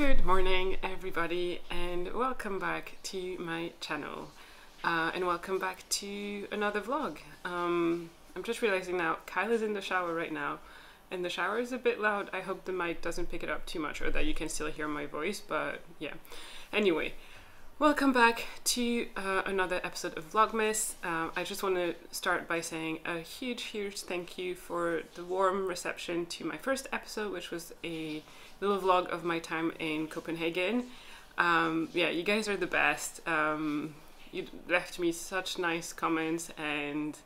Good morning, everybody, and welcome back to my channel. Uh, and welcome back to another vlog. Um, I'm just realizing now, Kyle is in the shower right now, and the shower is a bit loud. I hope the mic doesn't pick it up too much or that you can still hear my voice, but yeah. Anyway, welcome back to uh, another episode of Vlogmas. Um, I just want to start by saying a huge, huge thank you for the warm reception to my first episode, which was a little vlog of my time in Copenhagen. Um, yeah, you guys are the best. Um, you left me such nice comments and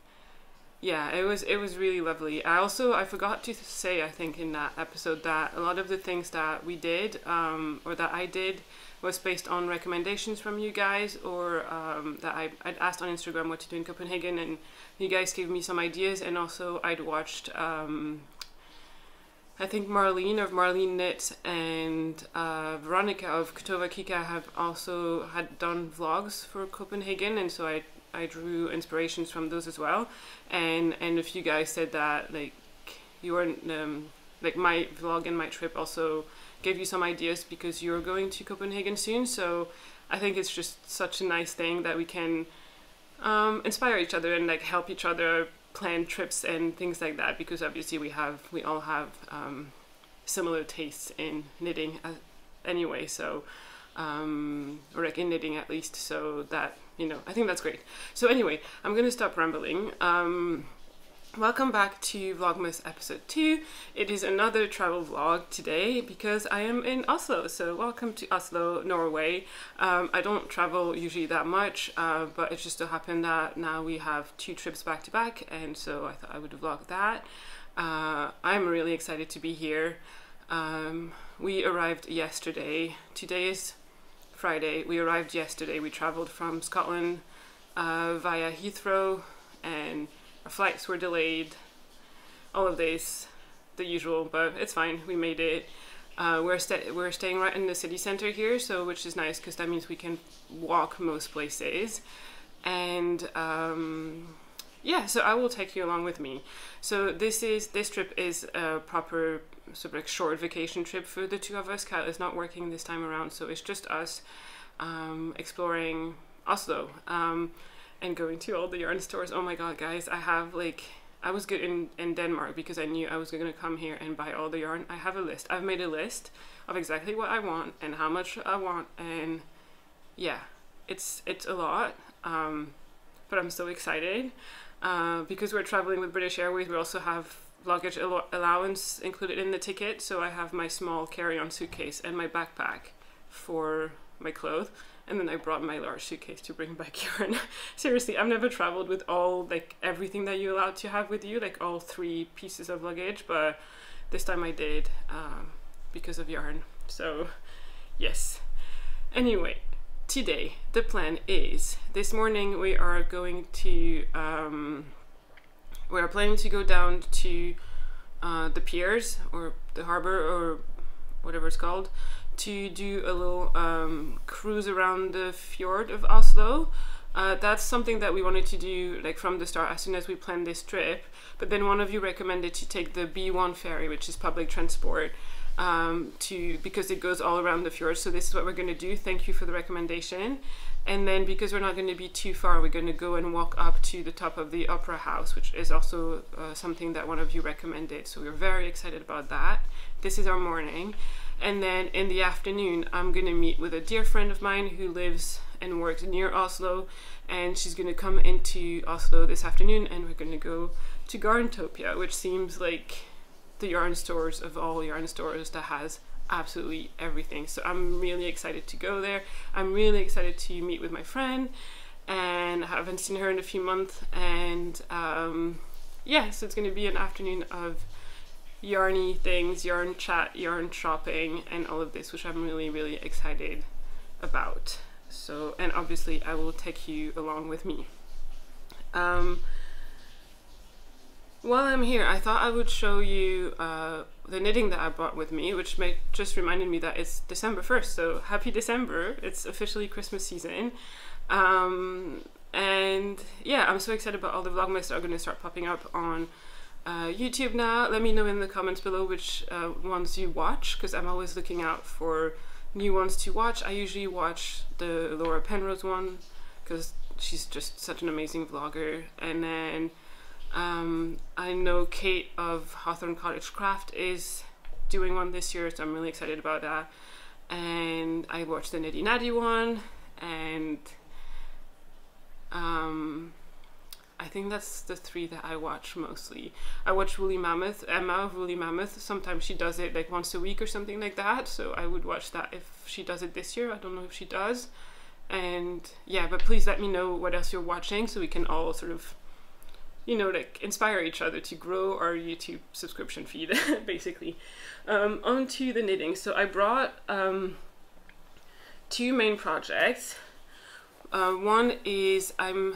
yeah, it was it was really lovely. I also I forgot to say I think in that episode that a lot of the things that we did um, or that I did was based on recommendations from you guys or um, that I, I'd asked on Instagram what to do in Copenhagen and you guys gave me some ideas and also I'd watched um, I think Marlene of Marlene Knit and uh, Veronica of Kutova Kika have also had done vlogs for Copenhagen, and so I I drew inspirations from those as well. And and if you guys said that like you weren't um, like my vlog and my trip also gave you some ideas because you're going to Copenhagen soon. So I think it's just such a nice thing that we can um, inspire each other and like help each other plan trips and things like that because obviously we have we all have um, similar tastes in knitting uh, anyway. So um, or like in knitting at least. So that you know I think that's great. So anyway I'm gonna stop rambling. Um, Welcome back to Vlogmas episode 2. It is another travel vlog today because I am in Oslo. So welcome to Oslo, Norway. Um, I don't travel usually that much, uh, but it just so happened that now we have two trips back to back and so I thought I would vlog that. Uh, I'm really excited to be here. Um, we arrived yesterday. Today is Friday. We arrived yesterday. We traveled from Scotland uh, via Heathrow and flights were delayed, all of this, the usual, but it's fine. We made it. Uh, we're sta- we're staying right in the city center here, so which is nice because that means we can walk most places, and um, yeah. So I will take you along with me. So this is this trip is a proper sort of like short vacation trip for the two of us. Kyle is not working this time around, so it's just us um, exploring Oslo. Um, and going to all the yarn stores. Oh my god, guys, I have like I was good in, in Denmark because I knew I was gonna come here and buy all the yarn. I have a list. I've made a list of exactly what I want and how much I want and yeah, it's it's a lot. Um, but I'm so excited. Uh, because we're traveling with British Airways, we also have luggage allowance included in the ticket. So I have my small carry-on suitcase and my backpack for my clothes and then I brought my large suitcase to bring back yarn. Seriously, I've never traveled with all like everything that you're allowed to have with you, like all three pieces of luggage, but this time I did um, because of yarn. So, yes. Anyway, today the plan is this morning we are going to um, we are planning to go down to uh, the piers or the harbor or whatever it's called to do a little um, cruise around the fjord of Oslo. Uh, that's something that we wanted to do like from the start as soon as we planned this trip. But then one of you recommended to take the B1 ferry, which is public transport, um, to because it goes all around the fjord. So this is what we're going to do. Thank you for the recommendation. And then because we're not going to be too far, we're going to go and walk up to the top of the opera house, which is also uh, something that one of you recommended. So we're very excited about that. This is our morning. And then in the afternoon, I'm going to meet with a dear friend of mine who lives and works near Oslo. And she's going to come into Oslo this afternoon and we're going to go to Garntopia, which seems like the yarn stores of all yarn stores that has absolutely everything. So I'm really excited to go there. I'm really excited to meet with my friend and I haven't seen her in a few months. And um, yeah, so it's going to be an afternoon of yarny things, yarn chat, yarn shopping, and all of this, which I'm really, really excited about. So, and obviously I will take you along with me. Um, while I'm here, I thought I would show you uh, the knitting that I brought with me, which just reminded me that it's December 1st, so happy December. It's officially Christmas season. Um, and yeah, I'm so excited about all the vlogmas that are going to start popping up on uh, YouTube now. Let me know in the comments below which uh, ones you watch because I'm always looking out for new ones to watch. I usually watch the Laura Penrose one because she's just such an amazing vlogger. And then um, I know Kate of Hawthorne Cottage Craft is doing one this year, so I'm really excited about that. And I watched the Nitty Natty one, and um, I think that's the three that I watch mostly. I watch Woolly Mammoth, Emma of Woolly Mammoth. Sometimes she does it like once a week or something like that. So I would watch that if she does it this year. I don't know if she does. And yeah, but please let me know what else you're watching so we can all sort of, you know, like inspire each other to grow our YouTube subscription feed, basically. Um, on to the knitting. So I brought um, two main projects. Uh, one is I'm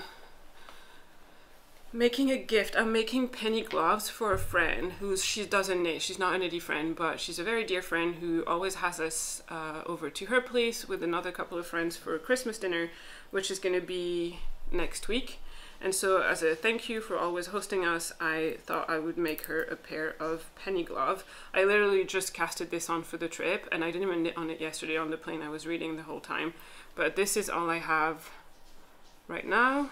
making a gift. I'm making penny gloves for a friend who she doesn't knit. She's not a knitty friend, but she's a very dear friend who always has us uh, over to her place with another couple of friends for Christmas dinner, which is going to be next week. And so, as a thank you for always hosting us, I thought I would make her a pair of penny glove. I literally just casted this on for the trip, and I didn't even knit on it yesterday on the plane. I was reading the whole time, but this is all I have right now.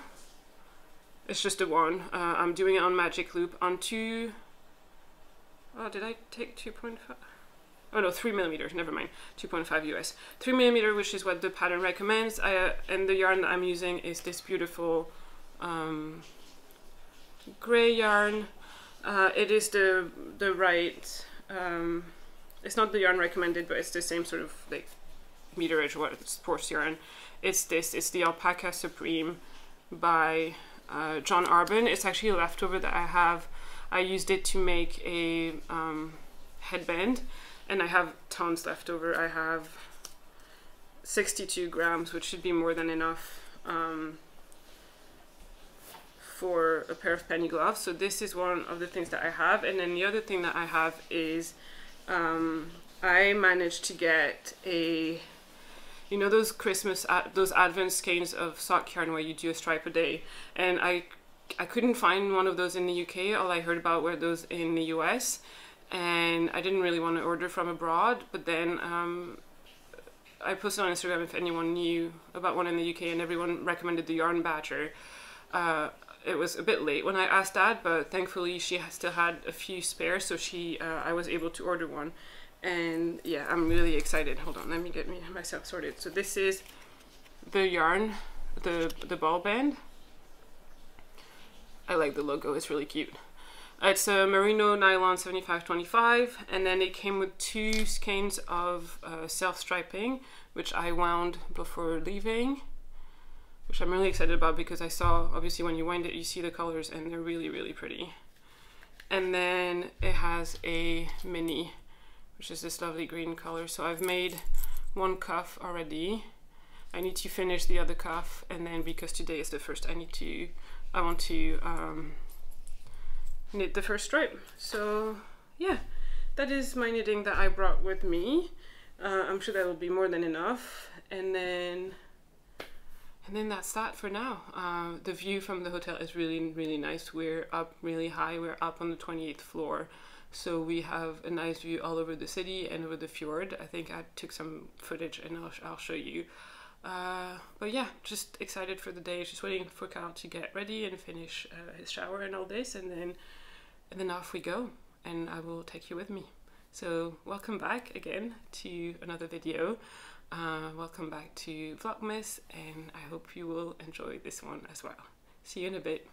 It's just a one. Uh, I'm doing it on magic loop on two. Oh, did I take 2.5? Oh no, 3 millimeters, never mind. 2.5 US. 3 millimeter, which is what the pattern recommends. I, uh, and the yarn that I'm using is this beautiful um, gray yarn. Uh, it is the, the right, um, it's not the yarn recommended, but it's the same sort of like meterage, what sports yarn. It's this, it's the Alpaca Supreme by uh, John Arbon. It's actually a leftover that I have. I used it to make a um, headband and I have tons left over. I have 62 grams, which should be more than enough um, for a pair of penny gloves. So this is one of the things that I have. And then the other thing that I have is um, I managed to get a you know those Christmas ad- those Advent skeins of sock yarn where you do a stripe a day, and I I couldn't find one of those in the UK. All I heard about were those in the US, and I didn't really want to order from abroad. But then um, I posted on Instagram if anyone knew about one in the UK, and everyone recommended the Yarn Badger. Uh, it was a bit late when I asked Dad, but thankfully she still had a few spare, so she uh, I was able to order one and yeah I'm really excited. Hold on let me get me myself sorted. So this is the yarn the the ball band. I like the logo it's really cute. It's a merino nylon 7525 and then it came with two skeins of uh, self striping which I wound before leaving which I'm really excited about because I saw obviously when you wind it you see the colors and they're really really pretty. And then it has a mini which is this lovely green color. So I've made one cuff already. I need to finish the other cuff and then because today is the first I need to I want to um, knit the first stripe. So yeah that is my knitting that I brought with me. Uh, I'm sure that will be more than enough. And then and then that's that for now. Uh, the view from the hotel is really really nice. We're up really high. We're up on the 28th floor so we have a nice view all over the city and over the fjord. I think I took some footage and I'll, I'll show you. Uh, but yeah, just excited for the day. Just waiting for Carl to get ready and finish uh, his shower and all this, and then and then off we go. And I will take you with me. So welcome back again to another video. Uh, welcome back to Vlogmas, and I hope you will enjoy this one as well. See you in a bit.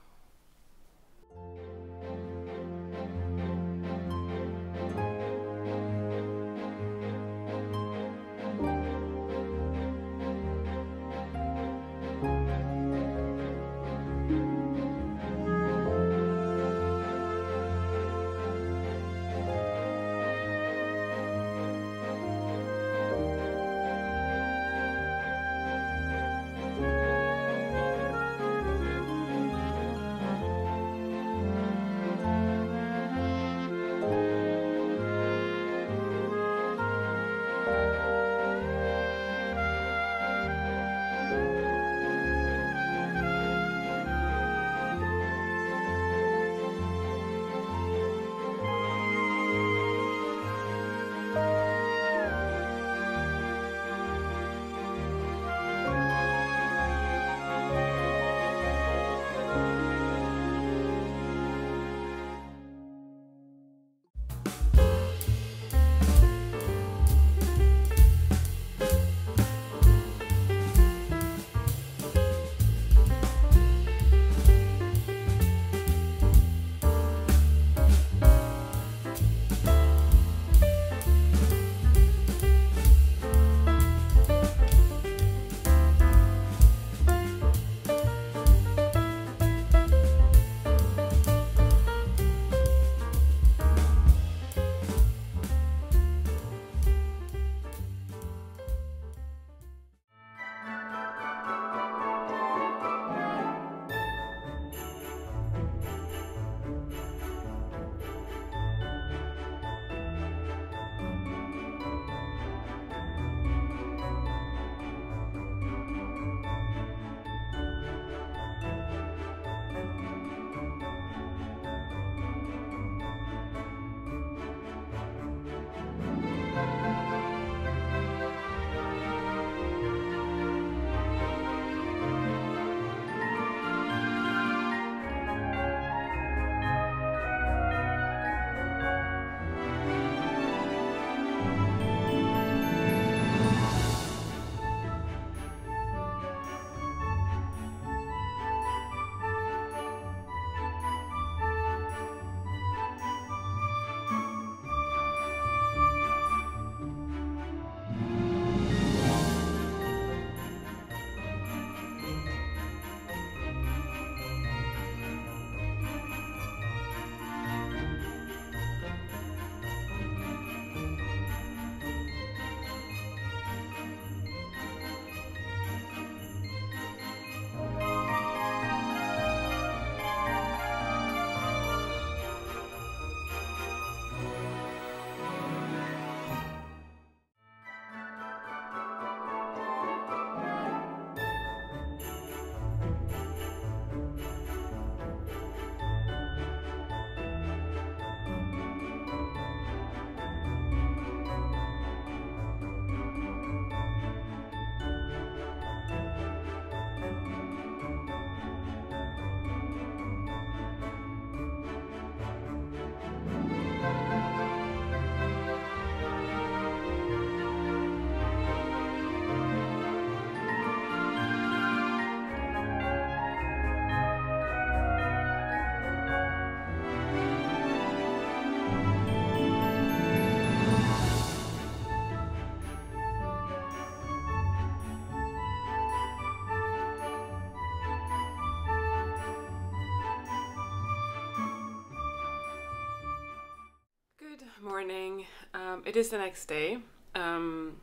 Morning. Um, it is the next day. Um,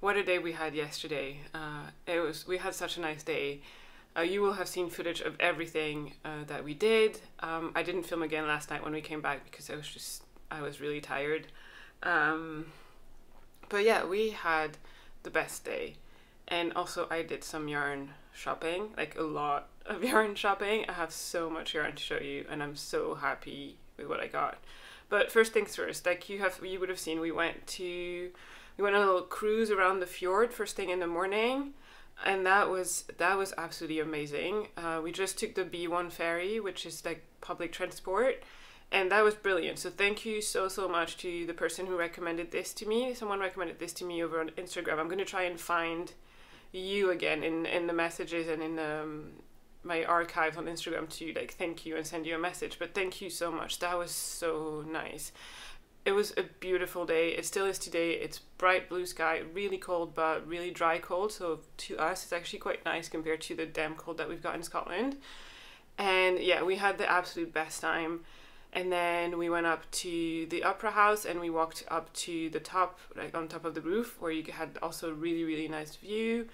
what a day we had yesterday. Uh, it was we had such a nice day. Uh, you will have seen footage of everything uh, that we did. Um, I didn't film again last night when we came back because I was just I was really tired. Um, but yeah, we had the best day, and also I did some yarn shopping, like a lot of yarn shopping. I have so much yarn to show you, and I'm so happy with what I got. But first things first, like you have, you would have seen, we went to, we went on a little cruise around the fjord first thing in the morning, and that was that was absolutely amazing. Uh, we just took the B1 ferry, which is like public transport, and that was brilliant. So thank you so so much to the person who recommended this to me. Someone recommended this to me over on Instagram. I'm going to try and find you again in in the messages and in the um, my archives on Instagram to like thank you and send you a message. But thank you so much. That was so nice. It was a beautiful day. It still is today. It's bright blue sky, really cold, but really dry cold. So to us, it's actually quite nice compared to the damn cold that we've got in Scotland. And yeah, we had the absolute best time. And then we went up to the opera house and we walked up to the top, like on top of the roof, where you had also a really, really nice view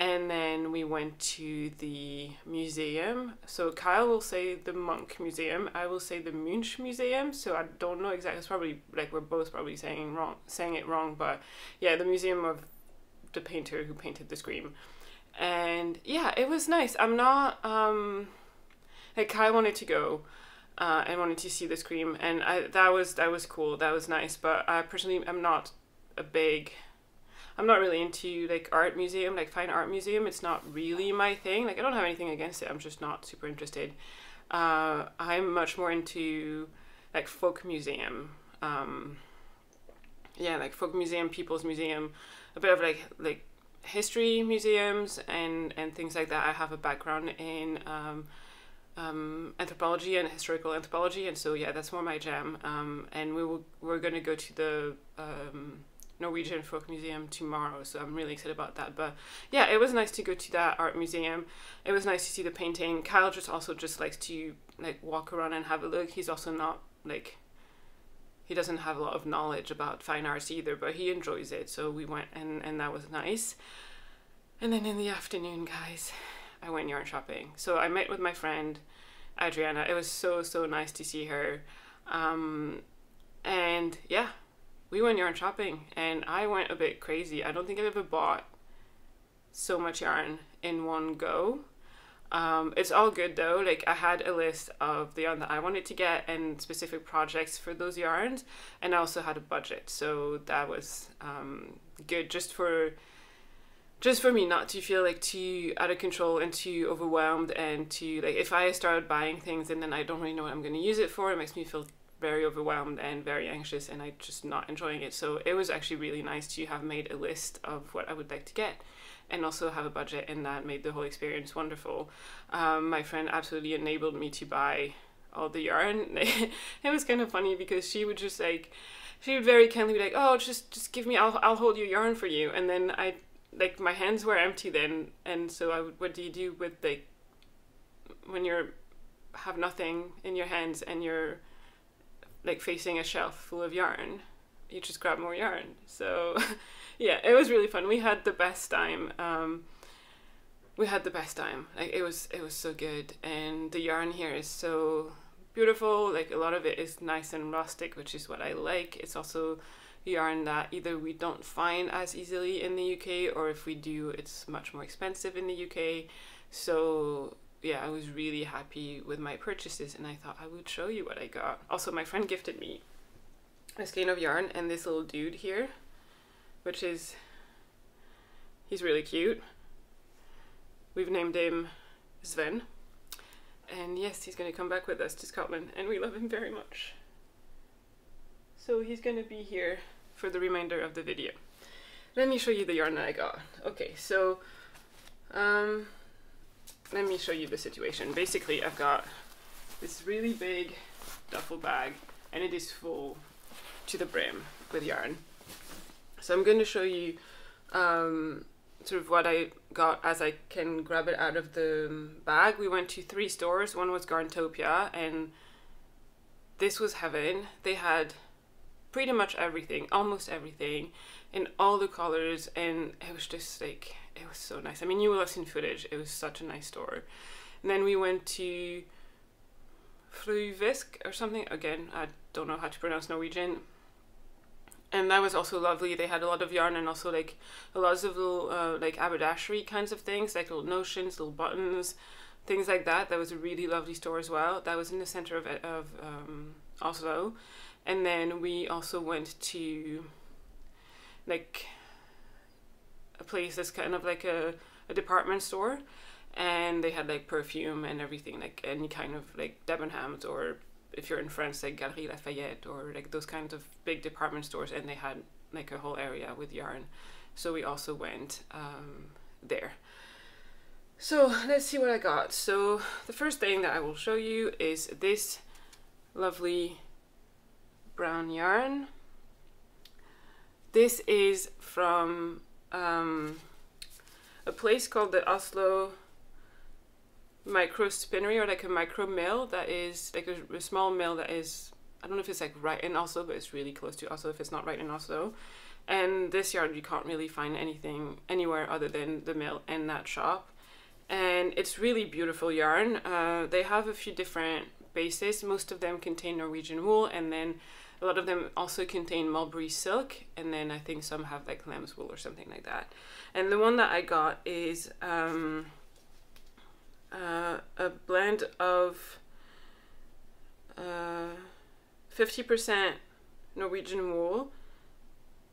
and then we went to the museum. So Kyle will say the Munch Museum. I will say the Munch Museum. So I don't know exactly. It's probably like we're both probably saying wrong, saying it wrong. But yeah, the museum of the painter who painted the Scream. And yeah, it was nice. I'm not um, like Kyle wanted to go. Uh, and wanted to see the Scream, and I, that was that was cool. That was nice. But I personally am not a big I'm not really into like art museum, like fine art museum. It's not really my thing. Like I don't have anything against it. I'm just not super interested. Uh, I'm much more into like folk museum. Um, yeah, like folk museum, people's museum, a bit of like like history museums and and things like that. I have a background in um, um, anthropology and historical anthropology, and so yeah, that's more my jam. Um, and we will we're gonna go to the um, Norwegian Folk Museum tomorrow, so I'm really excited about that. But yeah, it was nice to go to that art museum. It was nice to see the painting. Kyle just also just likes to like walk around and have a look. He's also not like he doesn't have a lot of knowledge about fine arts either, but he enjoys it. So we went and and that was nice. And then in the afternoon, guys, I went yarn shopping. So I met with my friend Adriana. It was so so nice to see her. Um, and yeah, we went yarn shopping and I went a bit crazy. I don't think I've ever bought so much yarn in one go. Um, it's all good though. Like I had a list of the yarn that I wanted to get and specific projects for those yarns, and I also had a budget, so that was um, good just for just for me not to feel like too out of control and too overwhelmed and to like if I started buying things and then I don't really know what I'm going to use it for, it makes me feel very overwhelmed and very anxious and I just not enjoying it. So it was actually really nice to have made a list of what I would like to get and also have a budget and that made the whole experience wonderful. Um, my friend absolutely enabled me to buy all the yarn. it was kind of funny because she would just like she would very kindly be like, "Oh, just just give me I'll I'll hold your yarn for you." And then I like my hands were empty then and so I would what do you do with like when you're have nothing in your hands and you're like facing a shelf full of yarn you just grab more yarn. So yeah it was really fun. We had the best time um, we had the best time. Like it was it was so good. And the yarn here is so beautiful. Like a lot of it is nice and rustic which is what i like. It's also yarn that either we don't find as easily in the uk or if we do it's much more expensive in the uk so yeah, I was really happy with my purchases and I thought I would show you what I got. Also, my friend gifted me a skein of yarn and this little dude here, which is, he's really cute. We've named him Sven. And yes, he's going to come back with us to Scotland and we love him very much. So he's going to be here for the remainder of the video. Let me show you the yarn that I got. Okay, so um, let me show you the situation. Basically, I've got this really big duffel bag and it is full to the brim with yarn. So I'm going to show you um, sort of what I got as I can grab it out of the bag. We went to three stores. One was Garntopia and this was heaven. They had pretty much everything, almost everything, in all the colors, and it was just like it was so nice. I mean, you will have seen footage. It was such a nice store. And then we went to Fruvisk or something. Again, I don't know how to pronounce Norwegian. And that was also lovely. They had a lot of yarn and also like a lot of little uh, like haberdashery kinds of things, like little notions, little buttons, things like that. That was a really lovely store as well. That was in the center of of um, Oslo, and then we also went to like a place that's kind of like a, a department store. And they had like perfume and everything like any kind of like Debenhams or if you're in France like Galerie Lafayette or like those kinds of big department stores. And they had like a whole area with yarn. So we also went um, there. So let's see what I got. So the first thing that I will show you is this lovely brown yarn this is from um, a place called the Oslo Micro Spinnery or like a micro mill that is like a, a, small mill that is I don't know if it's like right in Oslo, but it's really close to Oslo if it's not right in Oslo. And this yard you can't really find anything anywhere other than the mill and that shop. And it's really beautiful yarn. Uh, they have a few different bases. Most of them contain Norwegian wool and then a lot of them also contain mulberry silk, and then I think some have like lamb's wool or something like that. And the one that I got is um, uh, a blend of uh, 50% Norwegian wool,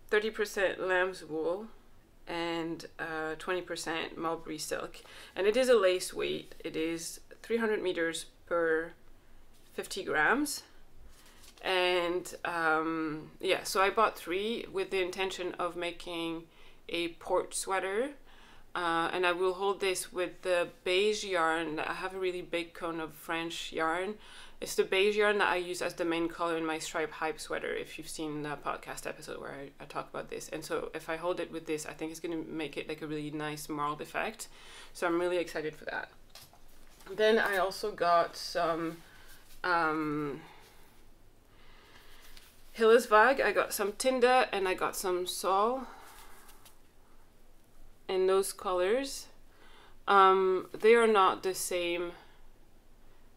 30% lamb's wool, and uh, 20% mulberry silk. And it is a lace weight. It is 300 meters per 50 grams. And um, yeah so i bought three with the intention of making a port sweater. Uh, and i will hold this with the beige yarn. I have a really big cone of french yarn. It's the beige yarn that i use as the main color in my stripe hype sweater if you've seen the podcast episode where I, I talk about this. And so if i hold it with this i think it's going to make it like a really nice marled effect. So i'm really excited for that. Then i also got some um, Hillesvåg, I got some Tinde and I got some Sol in those colors. Um, they are not the same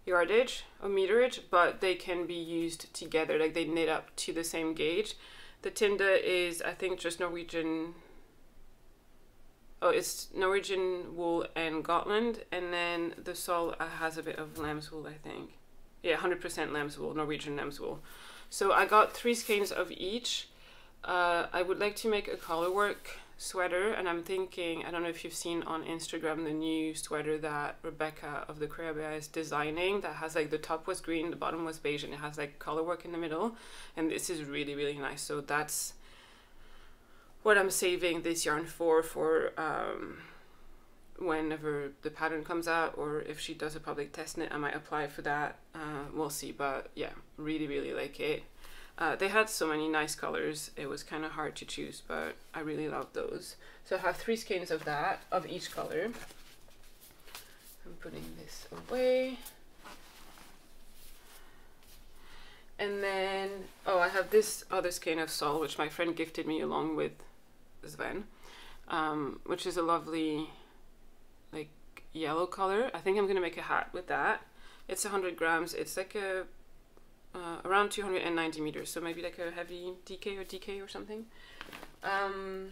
yardage or meterage, but they can be used together, like they knit up to the same gauge. The Tinde is, I think, just Norwegian. Oh, it's Norwegian wool and Gotland, and then the Sol has a bit of lamb's wool, I think. Yeah, 100% lamb's wool, Norwegian lamb's wool. So I got three skeins of each. Uh, I would like to make a colorwork sweater and I'm thinking, I don't know if you've seen on Instagram the new sweater that Rebecca of the Creabea is designing that has like the top was green, the bottom was beige and it has like colorwork in the middle and this is really really nice. So that's what I'm saving this yarn for for um, whenever the pattern comes out or if she does a public test knit I might apply for that uh, we'll see but yeah really really like it. Uh, they had so many nice colors it was kind of hard to choose but I really love those. So I have three skeins of that of each color. I'm putting this away. And then oh I have this other skein of Sol which my friend gifted me along with Sven um, which is a lovely yellow color. I think I'm gonna make a hat with that. It's 100 grams. It's like a uh, around 290 meters, so maybe like a heavy DK or DK or something. Um,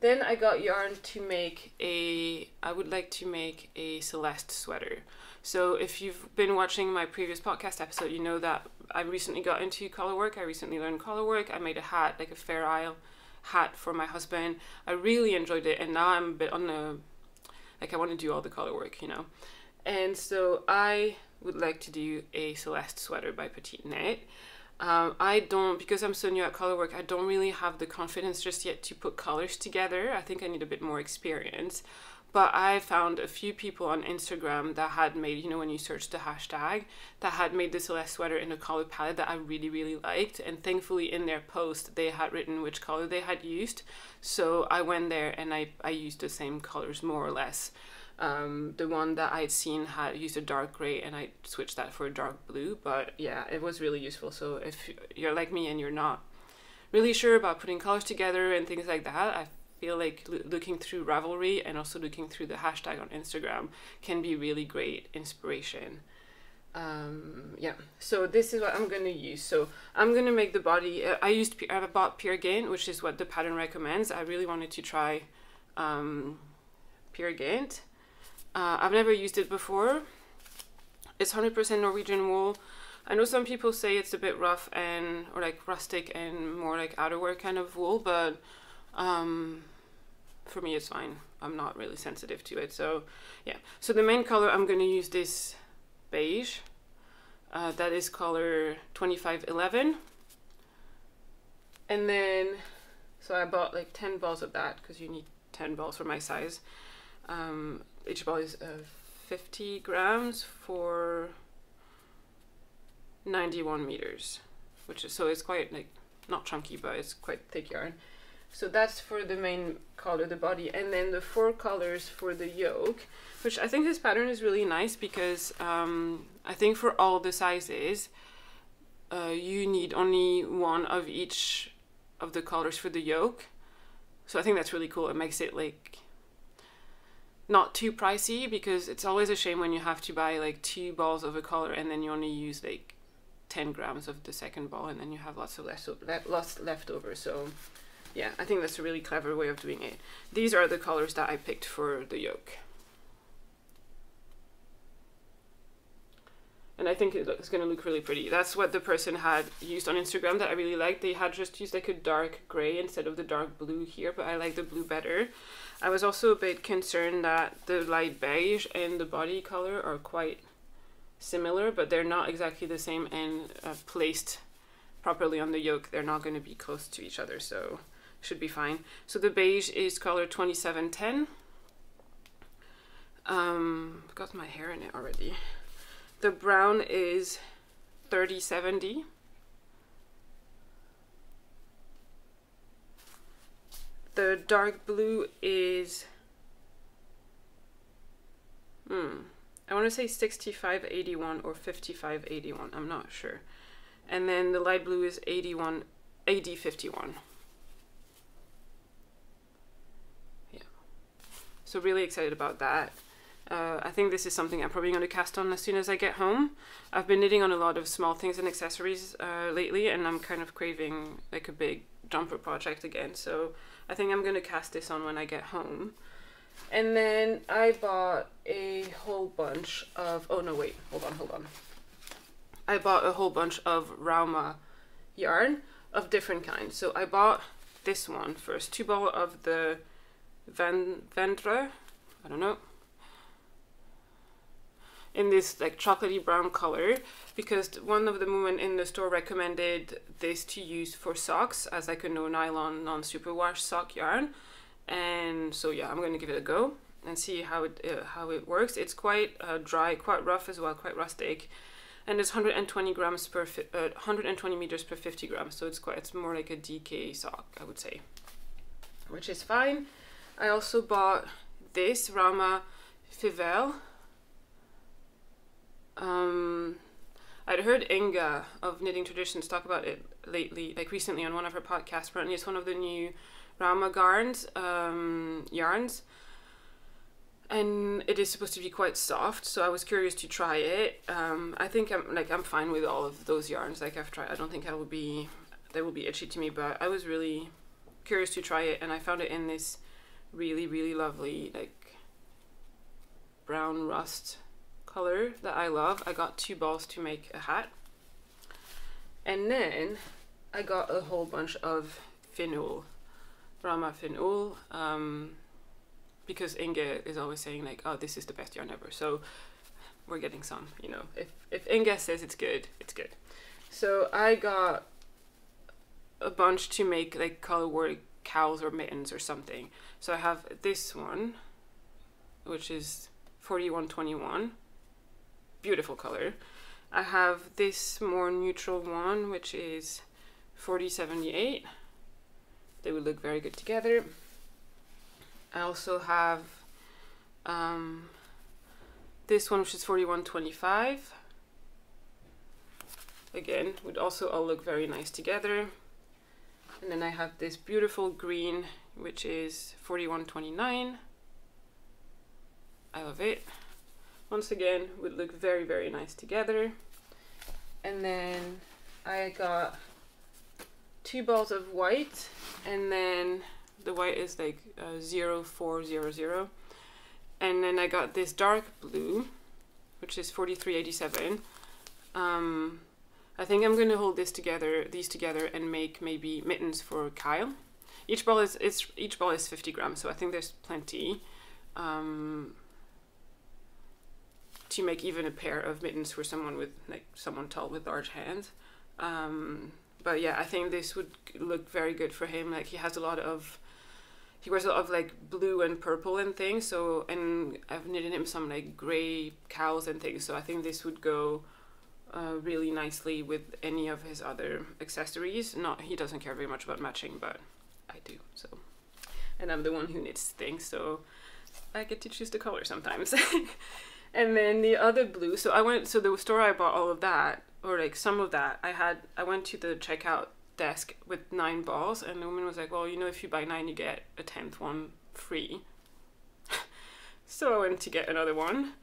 then I got yarn to make a. I would like to make a Celeste sweater. So if you've been watching my previous podcast episode, you know that I recently got into color work. I recently learned color work. I made a hat, like a Fair Isle hat for my husband. I really enjoyed it, and now I'm a bit on the like I want to do all the color work, you know. And so I would like to do a Celeste sweater by Petite Knit. Um, I don't, because I'm so new at color work, I don't really have the confidence just yet to put colors together. I think I need a bit more experience. But I found a few people on Instagram that had made, you know, when you search the hashtag, that had made the Celeste sweater in a color palette that I really, really liked. And thankfully, in their post, they had written which color they had used. So I went there and I, I used the same colors more or less. Um, the one that I'd seen had used a dark gray and I switched that for a dark blue. But yeah, it was really useful. So if you're like me and you're not really sure about putting colors together and things like that, I feel like l- looking through Ravelry and also looking through the hashtag on Instagram can be really great inspiration. Um, yeah, so this is what I'm gonna use. So I'm gonna make the body. Uh, I used I bought Peer Gynt, which is what the pattern recommends. I really wanted to try um, Peer Gynt. Uh, I've never used it before. It's 100% Norwegian wool. I know some people say it's a bit rough and or like rustic and more like outerwear kind of wool, but um, for me it's fine. I'm not really sensitive to it. So yeah. So the main color I'm gonna use this beige. Uh, that is color 2511. And then, so I bought like 10 balls of that because you need 10 balls for my size. Um, each ball is uh, 50 grams for 91 meters, which is so it's quite like not chunky, but it's quite thick yarn. So that's for the main color, the body, and then the four colors for the yoke, which I think this pattern is really nice because um, I think for all the sizes, uh, you need only one of each of the colors for the yoke. So I think that's really cool. It makes it like not too pricey because it's always a shame when you have to buy like two balls of a color and then you only use like 10 grams of the second ball and then you have lots of less lots left over. So yeah, I think that's a really clever way of doing it. These are the colors that I picked for the yoke. And I think it's going to look really pretty. That's what the person had used on Instagram that I really liked. They had just used like a dark gray instead of the dark blue here, but I like the blue better. I was also a bit concerned that the light beige and the body color are quite similar, but they're not exactly the same and uh, placed properly on the yoke, they're not going to be close to each other. So should be fine. So the beige is color 2710. Um, got my hair in it already. The brown is 3070. The dark blue is, hmm, I want to say 6581 or 5581. I'm not sure. And then the light blue is 81, AD51. So really excited about that. Uh, I think this is something I'm probably going to cast on as soon as I get home. I've been knitting on a lot of small things and accessories uh, lately, and I'm kind of craving like a big jumper project again. So I think I'm going to cast this on when I get home. And then I bought a whole bunch of. Oh no, wait, hold on, hold on. I bought a whole bunch of Rauma yarn of different kinds. So I bought this one first, two ball of the Van Vendre, I don't know, in this like chocolatey brown color because one of the women in the store recommended this to use for socks as like a no nylon non superwash sock yarn. And so yeah I'm gonna give it a go and see how it uh, how it works. It's quite uh, dry quite rough as well quite rustic. And it's 120 grams per uh, 120 meters per 50 grams. So it's quite it's more like a DK sock I would say. Which is fine I also bought this Rauma Fivel. Um, I'd heard Inga of Knitting Traditions talk about it lately, like recently on one of her podcasts. Apparently, it's one of the new Rama garns, um, yarns, and it is supposed to be quite soft. So I was curious to try it. Um, I think I'm like I'm fine with all of those yarns. Like I've tried, I don't think I will be they will be itchy to me, but I was really curious to try it, and I found it in this really really lovely like brown rust color that I love. I got two balls to make a hat. And then I got a whole bunch of Finull, Rauma Finull, um, because Inge is always saying like, oh, this is the best yarn ever. So we're getting some, you know. If, if Inge says it's good, it's good. So I got a bunch to make like color work cows or mittens or something. So I have this one, which is 4121, beautiful color. I have this more neutral one, which is 4078. They would look very good together. I also have Um, this one, which is 41.25. Again, would also all look very nice together. And then I have this beautiful green, which is 41.29. I love it. Once again, would look very, very nice together. And then I got two balls of white, and then the white is like uh, 0400. And then I got this dark blue, which is 4387. Um, I think I'm gonna hold this together, these together, and make maybe mittens for Kyle. Each ball is it's each ball is 50 grams, so I think there's plenty um, to make even a pair of mittens for someone with like someone tall with large hands. Um, but yeah, I think this would look very good for him. Like he has a lot of he wears a lot of like blue and purple and things. So and I've knitted him some like gray cows and things. So I think this would go uh, really nicely with any of his other accessories. Not he doesn't care very much about matching, but I do. So and I'm the one who knits things, so I get to choose the color sometimes. and then the other blue. So I went. So the store I bought all of that or like some of that. I had I went to the checkout desk with nine balls, and the woman was like, "Well, you know, if you buy nine, you get a tenth one free." so I went to get another one,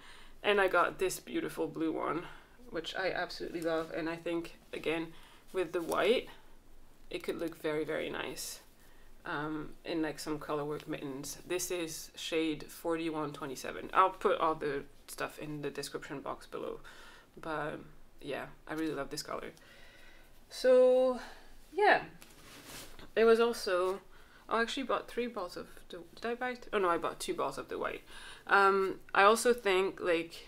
and I got this beautiful blue one, which I absolutely love, and I think again with the white, it could look very very nice. Um, in like some color work mittens. This is shade 4127. I'll put all the stuff in the description box below. But yeah, I really love this color. So yeah, it was also. I actually bought three balls of the. Did I buy? oh no, I bought two balls of the white. Um, I also think like.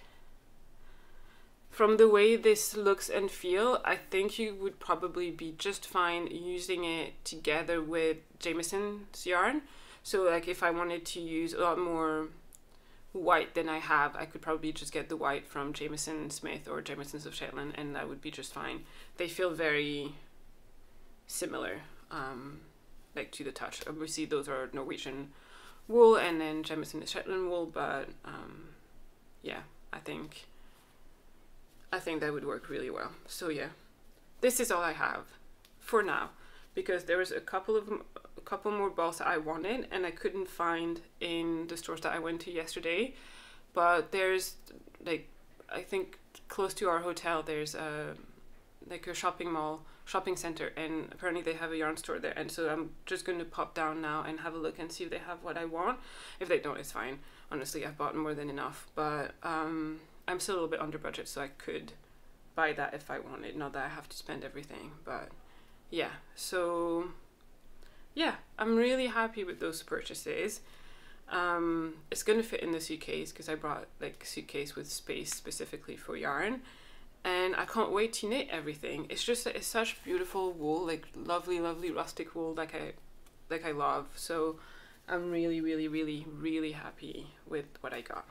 From the way this looks and feel, I think you would probably be just fine using it together with Jamieson's yarn. So like if I wanted to use a lot more white than I have, I could probably just get the white from Jamieson Smith or Jamieson's of Shetland, and that would be just fine. They feel very similar, um, like to the touch. Obviously, those are Norwegian wool, and then Jamieson is Shetland wool, but um, yeah, I think I think that would work really well. So yeah, this is all I have for now, because there was a couple of a couple more balls that I wanted and I couldn't find in the stores that I went to yesterday. But there's like I think close to our hotel there's a like a shopping mall shopping center and apparently they have a yarn store there and so I'm just going to pop down now and have a look and see if they have what I want. If they don't it's fine. Honestly, I've bought more than enough, but um I'm still a little bit under budget so I could buy that if I wanted. Not that I have to spend everything, but yeah. So yeah, I'm really happy with those purchases. Um, it's gonna fit in the suitcase because I brought like suitcase with space specifically for yarn, and I can't wait to knit everything. It's just it's such beautiful wool, like lovely, lovely rustic wool, like I, like I love. So, I'm really, really, really, really happy with what I got.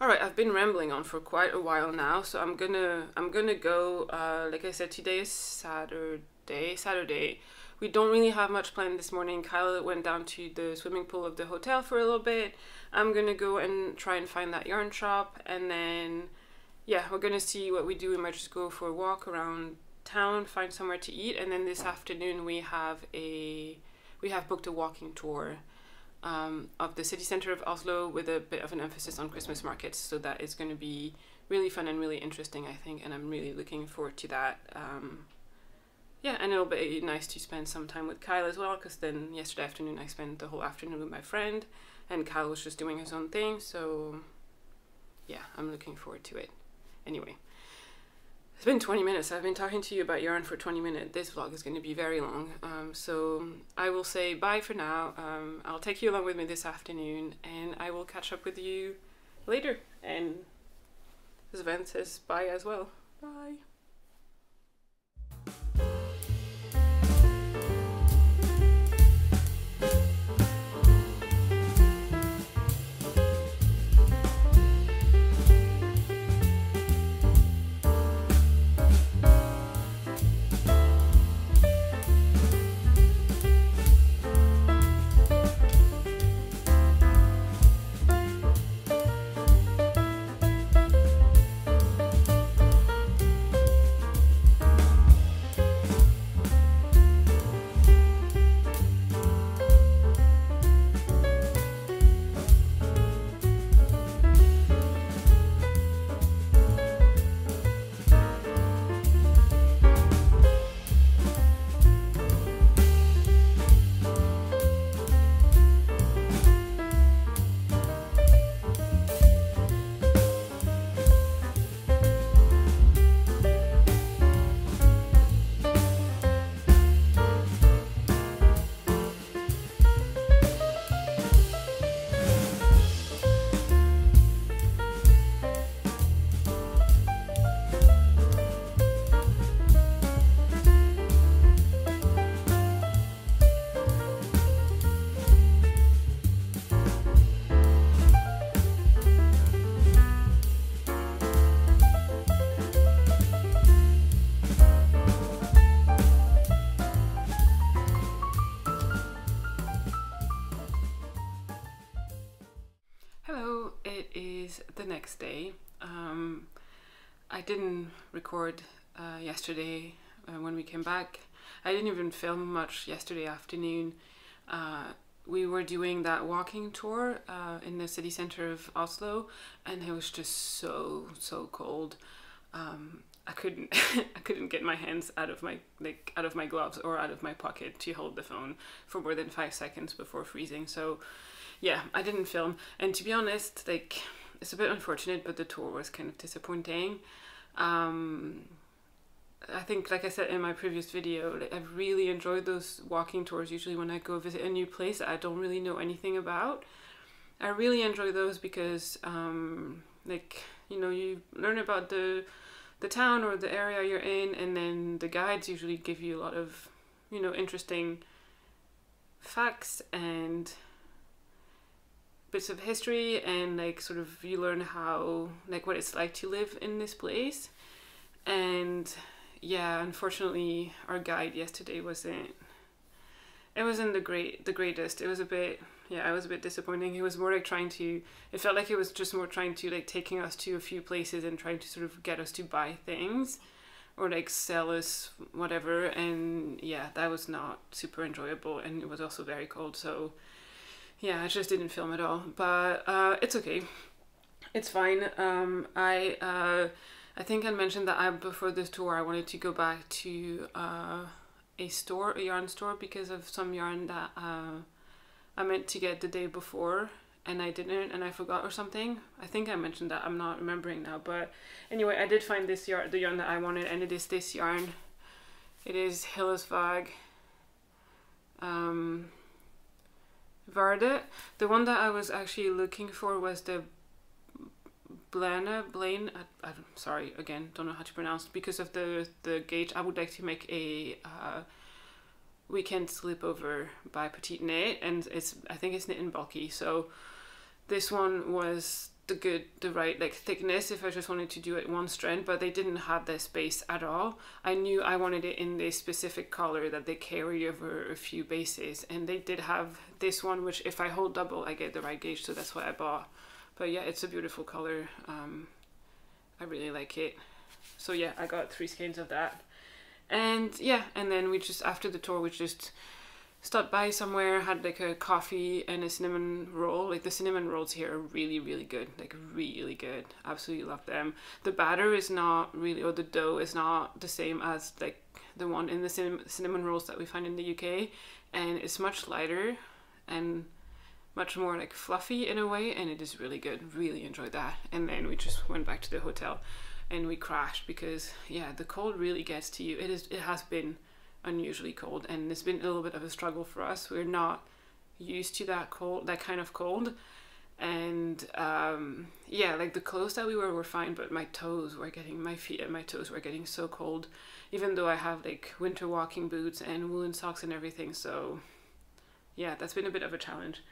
All right, I've been rambling on for quite a while now, so I'm gonna I'm gonna go. Uh, like I said, today is Saturday. Saturday we don't really have much planned this morning. Kyle went down to the swimming pool of the hotel for a little bit. I'm gonna go and try and find that yarn shop, and then yeah, we're gonna see what we do. We might just go for a walk around town, find somewhere to eat, and then this afternoon we have a we have booked a walking tour um, of the city center of Oslo with a bit of an emphasis on Christmas markets. So that is going to be really fun and really interesting, I think, and I'm really looking forward to that. Um, yeah, and it'll be nice to spend some time with Kyle as well, because then yesterday afternoon I spent the whole afternoon with my friend, and Kyle was just doing his own thing, so yeah, I'm looking forward to it. Anyway, it's been 20 minutes. I've been talking to you about yarn for 20 minutes. This vlog is going to be very long, um, so I will say bye for now. Um, I'll take you along with me this afternoon, and I will catch up with you later. And Sven says bye as well. Bye. Next day. Um, I didn't record uh, yesterday uh, when we came back. I didn't even film much yesterday afternoon. Uh, we were doing that walking tour uh, in the city center of Oslo, and it was just so so cold. Um, I couldn't I couldn't get my hands out of my like out of my gloves or out of my pocket to hold the phone for more than five seconds before freezing. So yeah, I didn't film. And to be honest, like it's a bit unfortunate, but the tour was kind of disappointing. Um, I think, like I said in my previous video, like, I've really enjoyed those walking tours. Usually, when I go visit a new place I don't really know anything about, I really enjoy those because, um, like, you know, you learn about the the town or the area you're in, and then the guides usually give you a lot of, you know, interesting facts and bits of history and like sort of you learn how like what it's like to live in this place. And yeah unfortunately our guide yesterday wasn't it wasn't the great the greatest. It was a bit yeah it was a bit disappointing. It was more like trying to it felt like it was just more trying to like taking us to a few places and trying to sort of get us to buy things or like sell us whatever. And yeah that was not super enjoyable and it was also very cold. So yeah, I just didn't film at all, but uh, it's okay. It's fine. Um, I uh, I think I mentioned that I before this tour I wanted to go back to uh, a store, a yarn store, because of some yarn that uh, I meant to get the day before and I didn't and I forgot or something. I think I mentioned that. I'm not remembering now, but anyway, I did find this yarn, the yarn that I wanted, and it is this yarn. It is Hillesvåg. Um, Varde. The one that I was actually looking for was the Blana Blaine. I, I'm sorry again, don't know how to pronounce because of the the gauge. I would like to make a uh, weekend sleepover by Petite Knit, and it's I think it's knit and bulky. So this one was the good the right like thickness if I just wanted to do it one strand but they didn't have the space at all. I knew I wanted it in this specific color that they carry over a few bases and they did have this one which if I hold double I get the right gauge so that's what I bought. But yeah it's a beautiful color. Um, I really like it. So yeah I got three skeins of that. And yeah and then we just after the tour we just stopped by somewhere, had like a coffee and a cinnamon roll. Like the cinnamon rolls here are really, really good. Like really good. Absolutely love them. The batter is not really, or the dough is not the same as like the one in the cinnamon rolls that we find in the UK, and it's much lighter and much more like fluffy in a way, and it is really good. Really enjoyed that. And then we just went back to the hotel, and we crashed because yeah, the cold really gets to you. It is. It has been unusually cold and it's been a little bit of a struggle for us. We're not used to that cold that kind of cold. And um, yeah like the clothes that we were were fine but my toes were getting my feet and my toes were getting so cold even though i have like winter walking boots and woolen socks and everything. So yeah that's been a bit of a challenge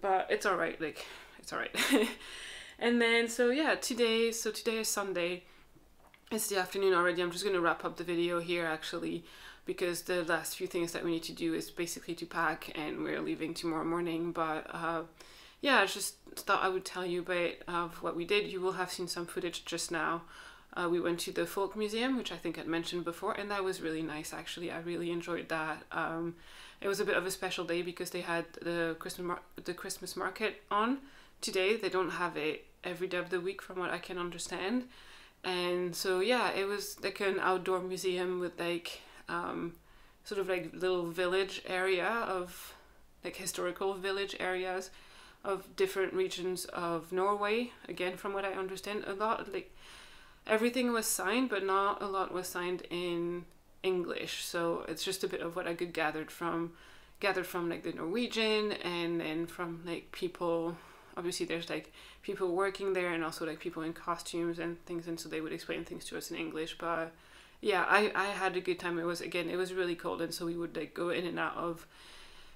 but it's all right like it's all right. And then so yeah today so today is sunday. It's the afternoon already. I'm just going to wrap up the video here actually because the last few things that we need to do is basically to pack and we're leaving tomorrow morning. But uh, yeah I just thought I would tell you a bit of what we did. You will have seen some footage just now. Uh, we went to the folk museum which I think I'd mentioned before and that was really nice actually. I really enjoyed that. Um, it was a bit of a special day because they had the Christmas the Christmas market on today. They don't have it every day of the week from what I can understand. And so yeah it was like an outdoor museum with like um, sort of like little village area of like historical village areas of different regions of Norway. Again, from what I understand, a lot like everything was signed, but not a lot was signed in English. So it's just a bit of what I could gathered from gathered from like the Norwegian and then from like people obviously there's like people working there and also like people in costumes and things and so they would explain things to us in English but yeah, I, I had a good time. It was again, it was really cold, and so we would like go in and out of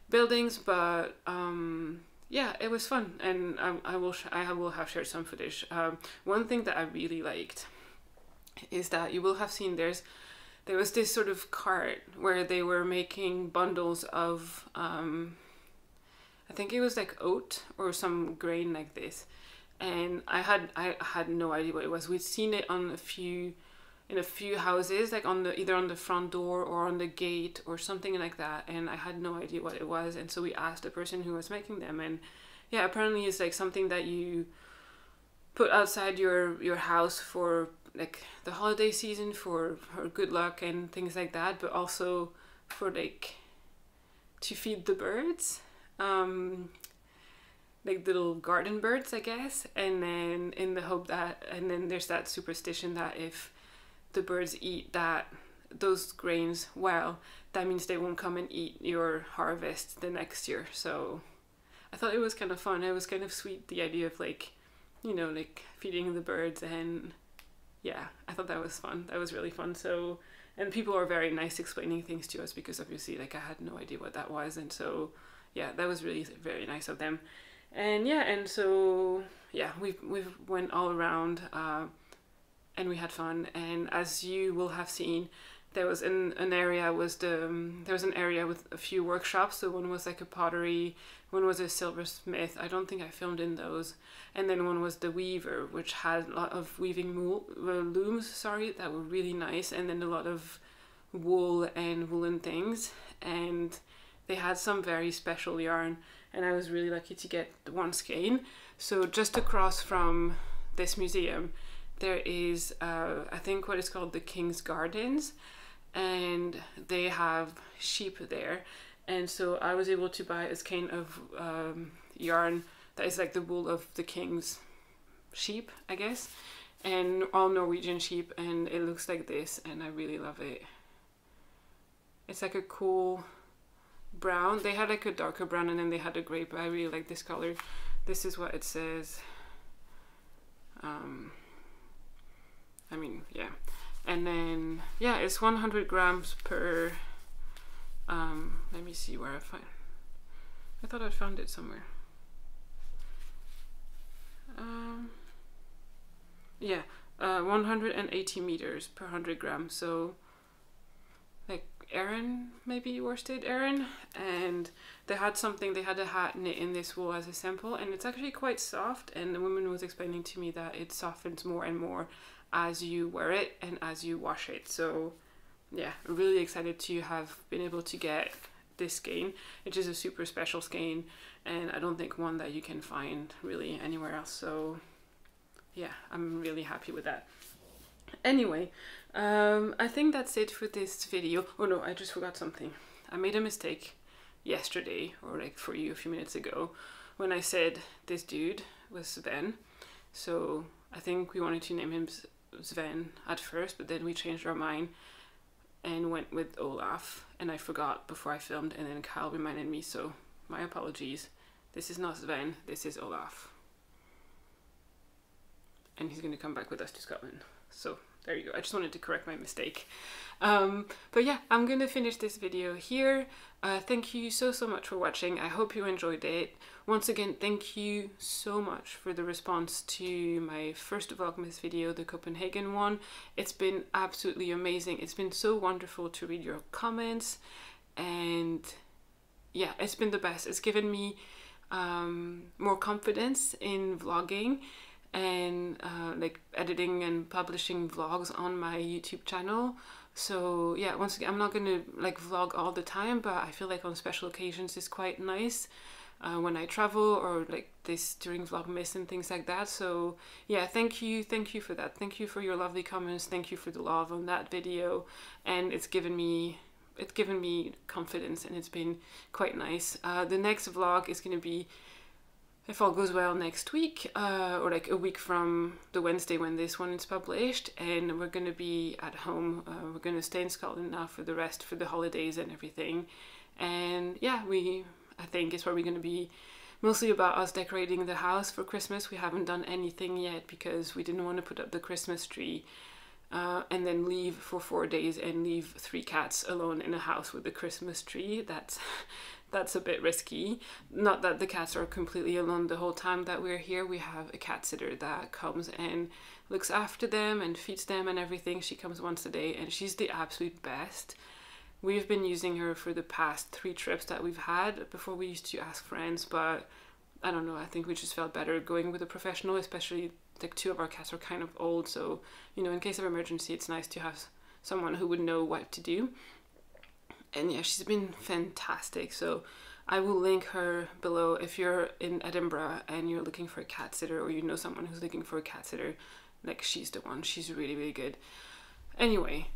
buildings, but um, yeah, it was fun, and I, I will I will have shared some footage. Um, one thing that I really liked is that you will have seen there's there was this sort of cart where they were making bundles of um, I think it was like oat or some grain like this, and I had I had no idea what it was. We'd seen it on a few in a few houses, like on the either on the front door or on the gate or something like that, and I had no idea what it was. And so we asked the person who was making them, and yeah, apparently it's like something that you put outside your your house for like the holiday season for for good luck and things like that, but also for like to feed the birds. Um, like little garden birds, I guess, and then in the hope that, and then there's that superstition that if the birds eat that those grains well, that means they won't come and eat your harvest the next year. So I thought it was kind of fun. It was kind of sweet the idea of like, you know, like feeding the birds and yeah, I thought that was fun. That was really fun. So and people were very nice explaining things to us because obviously like I had no idea what that was and so yeah, that was really very nice of them. And yeah, and so yeah, we've we've went all around. Uh, and we had fun. And as you will have seen, there was an, an area was the um, there was an area with a few workshops. So one was like a pottery, one was a silversmith. I don't think I filmed in those. And then one was the weaver, which had a lot of weaving uh, looms. Sorry, that were really nice. And then a lot of wool and woolen things. And they had some very special yarn. And I was really lucky to get one skein. So just across from this museum there is uh, I think what is called the King's Gardens and they have sheep there. And so I was able to buy a skein of um, yarn that is like the wool of the king's sheep I guess and all Norwegian sheep and it looks like this and I really love it. It's like a cool brown. They had like a darker brown and then they had a gray but I really like this color. This is what it says. Um, I mean, yeah. And then, yeah, it's 100 grams per, um, let me see where I find, I thought I found it somewhere. Um, yeah, uh, 180 meters per 100 grams. So, like Aran, maybe worsted Aran, and they had something. They had a hat knit in this wool as a sample, and it's actually quite soft. And the woman was explaining to me that it softens more and more as you wear it and as you wash it. So yeah, really excited to have been able to get this skein, which is a super special skein and I don't think one that you can find really anywhere else. So yeah, I'm really happy with that. Anyway, um, I think that's it for this video. Oh no, I just forgot something. I made a mistake yesterday or like for you a few minutes ago when I said this dude was Sven. So I think we wanted to name him Sven at first, but then we changed our mind and went with Olaf. And I forgot before I filmed, and then Kyle reminded me, so my apologies. This is not Sven, this is Olaf. And he's going to come back with us to Scotland. So there you go. I just wanted to correct my mistake. Um, but yeah, I'm going to finish this video here. Uh, thank you so, so much for watching. I hope you enjoyed it. Once again, thank you so much for the response to my first Vlogmas video, the Copenhagen one. It's been absolutely amazing. It's been so wonderful to read your comments and yeah, it's been the best. It's given me um, more confidence in vlogging and uh, like editing and publishing vlogs on my YouTube channel. So yeah, once again, I'm not gonna like vlog all the time, but I feel like on special occasions it's quite nice uh, when I travel or like this during Vlogmas and things like that. So yeah, thank you, thank you for that. Thank you for your lovely comments. Thank you for the love on that video, and it's given me it's given me confidence and it's been quite nice. Uh, the next vlog is gonna be if all goes well next week uh, or like a week from the Wednesday when this one is published and we're going to be at home uh, we're going to stay in Scotland now for the rest for the holidays and everything and yeah we I think it's probably going to be mostly about us decorating the house for Christmas we haven't done anything yet because we didn't want to put up the Christmas tree uh, and then leave for four days and leave three cats alone in a house with the Christmas tree that's that's a bit risky. Not that the cats are completely alone the whole time that we're here. We have a cat sitter that comes and looks after them and feeds them and everything. She comes once a day and she's the absolute best. We've been using her for the past three trips that we've had. Before we used to ask friends, but I don't know. I think we just felt better going with a professional, especially like two of our cats are kind of old. So you know, in case of emergency, it's nice to have someone who would know what to do. And yeah, she's been fantastic. So I will link her below if you're in Edinburgh and you're looking for a cat sitter or you know someone who's looking for a cat sitter. Like she's the one. She's really really good. Anyway,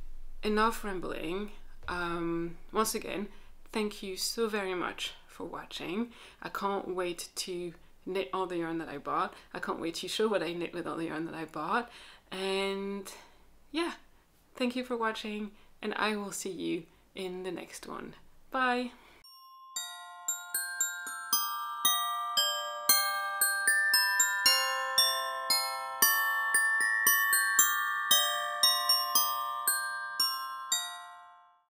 enough rambling. Um, once again, thank you so very much for watching. I can't wait to knit all the yarn that I bought. I can't wait to show what I knit with all the yarn that I bought. And yeah, thank you for watching and I will see you in the next one. Bye!